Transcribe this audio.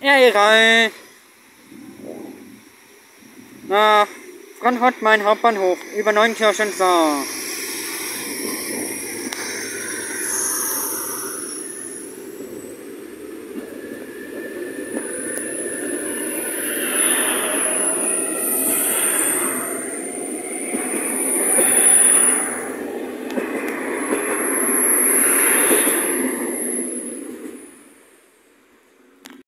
Egal. Nach Frankfurt, mein Hauptbahnhof, über Neunkirchen, so.